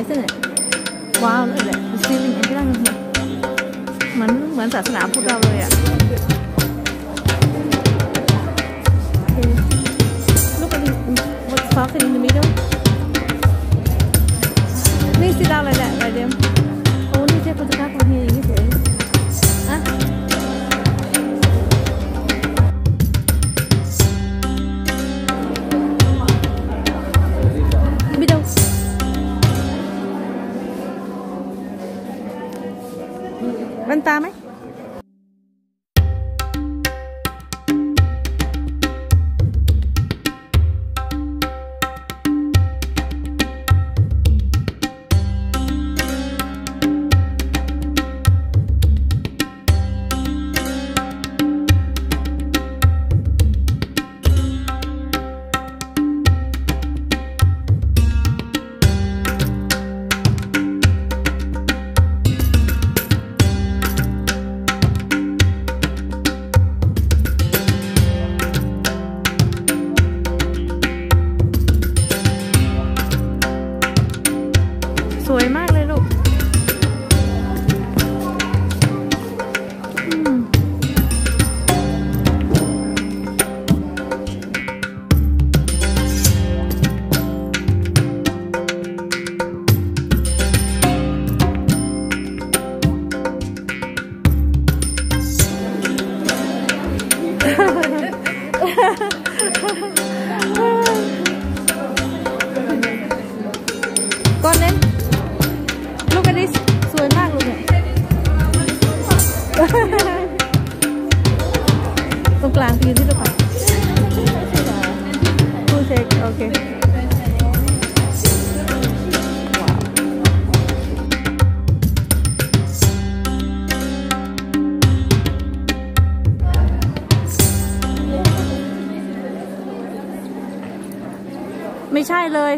isn't it? Wow, look at it. The ceiling is running here. Mình, mình sẽ sẵn áp phút đâu rồi ạ. softening the middle. It out like that, right there. Oh, let me take the cup here. You can Huh? Vân ta Con đấy Look at this Sùi mát luôn này Tông làng thì như thế đâu phải ไม่ใช่เลย